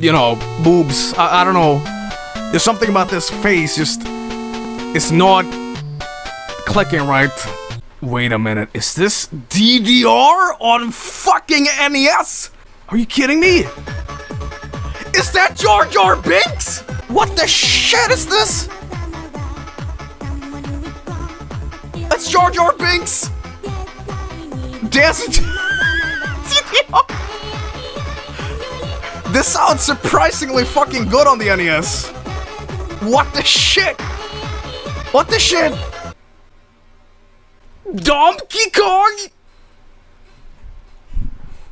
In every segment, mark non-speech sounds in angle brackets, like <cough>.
you know, boobs. I, I don't know. There's something about this face just. It's not clicking right. Wait a minute. Is this DDR on fucking NES? Are you kidding me? Is that Jar Jar Binks? What the shit is this? That's Jar Jar Binks! Dancing This sounds surprisingly fucking good on the NES. What the shit? What the shit? Donkey Kong?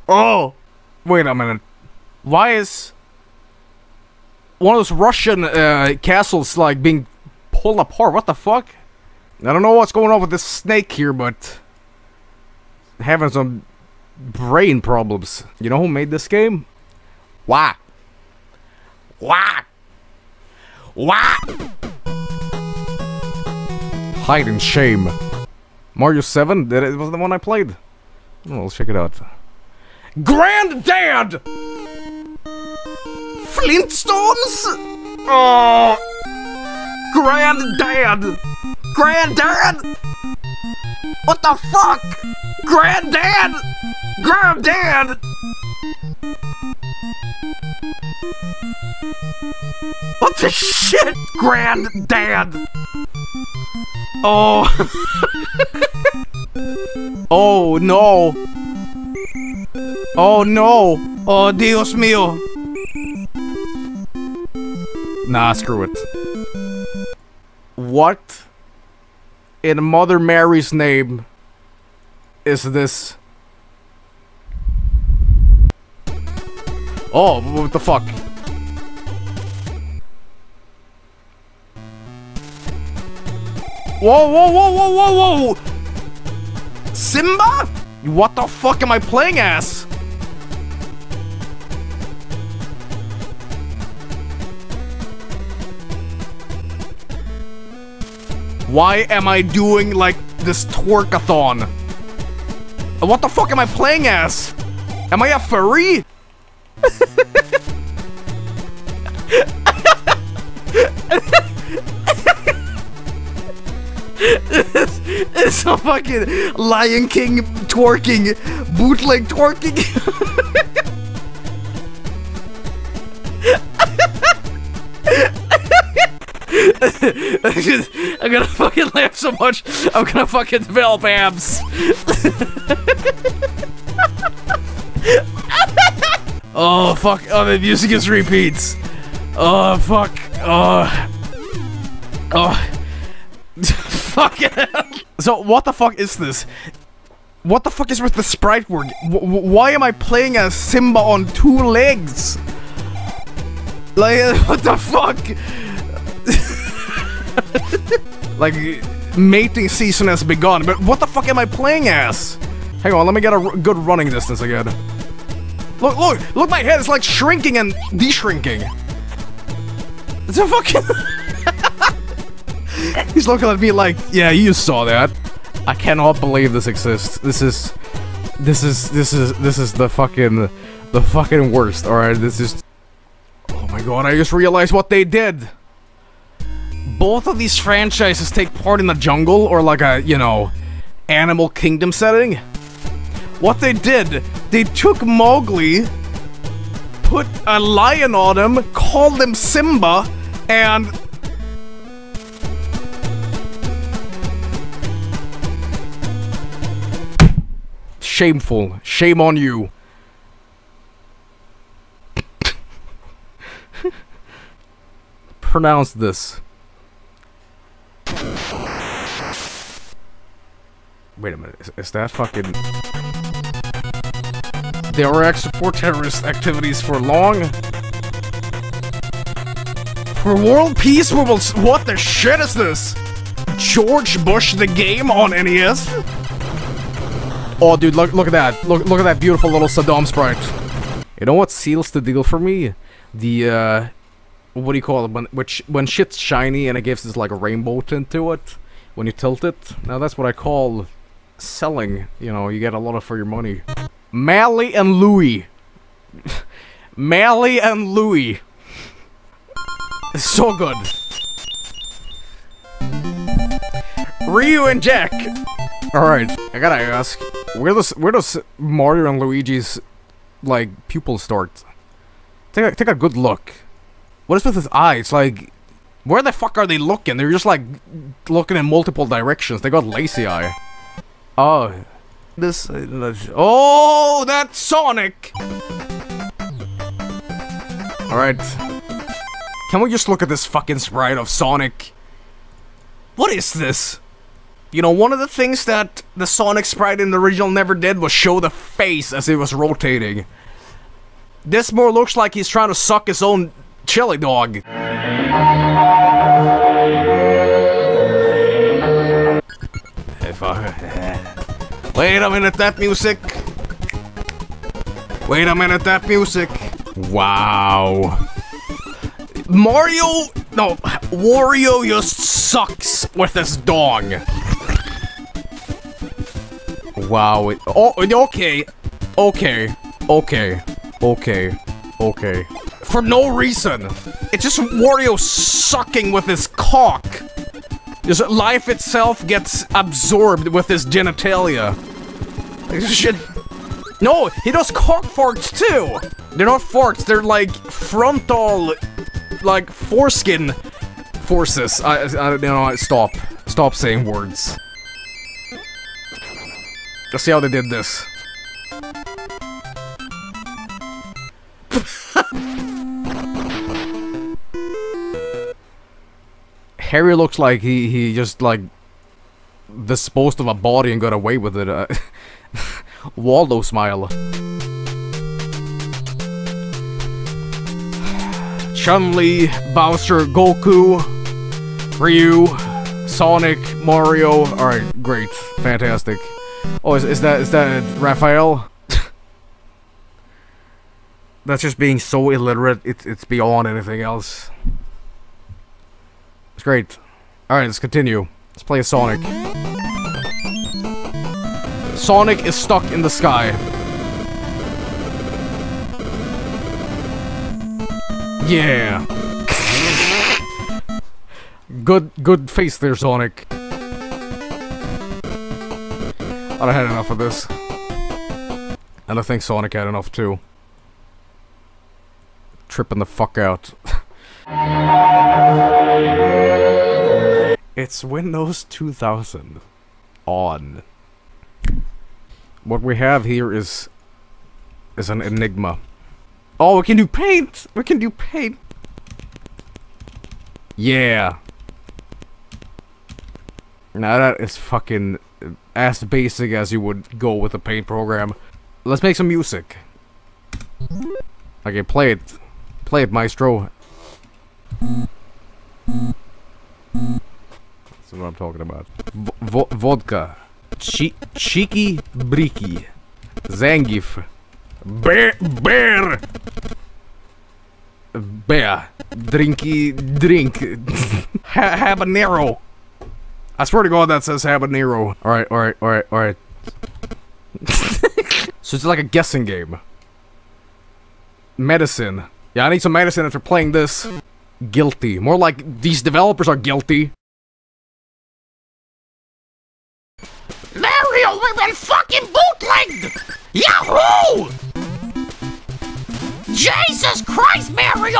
Oh, wait a minute. Why is one of those Russian uh, castles like being pulled apart? What the fuck? I don't know what's going on with this snake here, but having some brain problems. You know who made this game? Why? Why? Why? Hide in shame. Mario 7? That was the one I played. Let's check it out. Granddad! Flintstones? Oh! Granddad! Granddad! What the fuck? Granddad! Granddad! What the shit? Granddad! Oh. <laughs> oh no. Oh no. Oh Dios mío. Nah, screw it. What in Mother Mary's name is this? Oh, what the fuck? Whoa, whoa, whoa, whoa, whoa, whoa! Simba? What the fuck am I playing as? Why am I doing, like, this twerkathon? What the fuck am I playing as? Am I a furry? <laughs> fucking Lion King twerking, bootleg twerking. <laughs> I'm gonna fucking laugh so much, I'm gonna fucking develop abs. <laughs> oh, fuck. Oh, the music is repeats. Oh, fuck. Oh. Oh. <laughs> fuck So, what the fuck is this? What the fuck is with the sprite work? Why am I playing as Simba on two legs? Like, <laughs> what the fuck? <laughs> like, mating season has begun, but what the fuck am I playing as? Hang on, let me get a good running distance again. Look, look, look, my head is like shrinking and de-shrinking. It's a fucking... <laughs> <laughs> He's looking at me like, yeah, you saw that. I cannot believe this exists. This is... This is, this is, this is the fucking, the fucking worst, alright? This is... Oh my god, I just realized what they did! both of these franchises take part in the jungle or like a, you know, animal kingdom setting. What they did, they took Mowgli, put a lion on him, called him Simba, and Shameful. Shame on you. <laughs> Pronounce this. Wait a minute, is, is that fucking... The Iraq support terrorist activities for long? For world peace, we will. What the shit is this? George Bush the game on NES? Oh, dude, look look at that. Look look at that beautiful little Saddam sprite. You know what seals the deal for me? The uh, what do you call it? When which when shit's shiny and it gives this like a rainbow tint to it when you tilt it. Now that's what I call selling. You know, you get a lot of for your money. Mally and Louie. <laughs> Mally and Louie. So good. Ryu and Jack. All right, I gotta ask, where does where does Mario and Luigi's like pupils start? Take a, take a good look. What is with his eyes? Like, where the fuck are they looking? They're just like looking in multiple directions. They got lazy eye. Oh, this. Uh, oh, that's Sonic. All right. Can we just look at this fucking sprite of Sonic? What is this? You know, one of the things that the Sonic sprite in the original never did was show the face as it was rotating. This more looks like he's trying to suck his own chili dog. If I... <laughs> Wait a minute, that music. Wait a minute, that music. Wow. Mario... No, Wario just sucks with this dong. Wow. It, oh, okay. Okay. Okay. Okay. Okay. For no reason. It's just Wario sucking with his cock. Just life itself gets absorbed with his genitalia. Shit. No, he does cock farts too. They're not farts. They're like frontal, like foreskin forces. I, I, you know, stop. Stop saying words. Let's see how they did this. Harry looks like he, he just like disposed of a body and got away with it. Uh, <laughs> Waldo smile. Chun-Li, Bowser, Goku, Ryu, Sonic, Mario. Alright, great. Fantastic. Oh, is, is that is that Raphael? <laughs> That's just being so illiterate, it's, it's beyond anything else. It's great. Alright, let's continue. Let's play Sonic. Sonic is stuck in the sky. Yeah. <laughs> good, good face there, Sonic. I had enough of this. And I think Sonic had enough too. Tripping the fuck out. <laughs> it's Windows 2000. On. What we have here is... is an enigma. Oh, we can do paint! We can do paint! Yeah. Now that is fucking as basic as you would go with a paint program. Let's make some music. Okay, play it. Play it, maestro. That's what I'm talking about. V vodka. Chi cheeky breaky. Zangief. Bear. Bear. Bear. Drinky drink. <laughs> ha habanero. I swear to God that says habanero. Alright, alright, alright, alright. <laughs> so it's like a guessing game. Medicine. Yeah, I need some medicine after playing this. Guilty. More like these developers are guilty. Mario, we've been fucking bootlegged! Yahoo! Jesus Christ, Mario!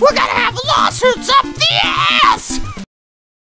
We're gonna have lawsuits up the ass!